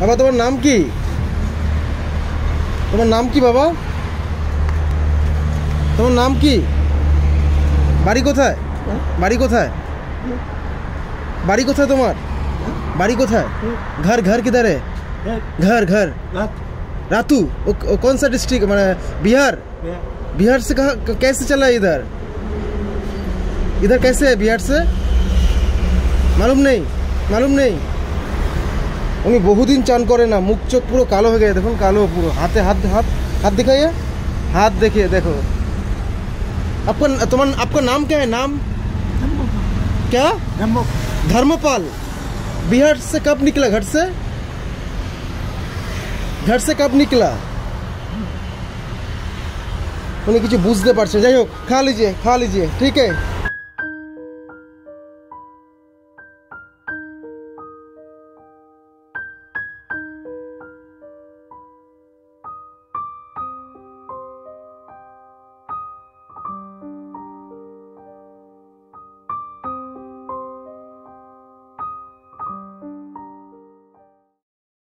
বাবা তোমার নাম কি তোমার নাম কি বাবা তোমার নাম কি বাড়ি কোথায় বাড়ি কোথায় বাড়ি কোথায় তোমার বাড়ি কোথায় घर घर किधर है घर घर रातू वो, वो कौन सा डिस्ट्रिक्ट मैंने बिहार बिहार से कहा कैसे चला है इधर इधर कैसे है बिहार से मालूम नहीं मालूम नहीं উনি বহুদিন চান করে না মুখ চোখ পুরো কালো হয়ে গেছে দেখুন কালো পুরো হাতে হাত হাত हाथ दिखाइए हाथ देखिए देखो आपका तुम्हारा आपका नाम क्या है नाम क्या धर्मपाल बिहार से कब निकला घर से घर से कब निकला উনি কিছু বুঝতে পারছে যাই হোক খা লিজিয়ে খা লিজিয়ে ঠিক আছে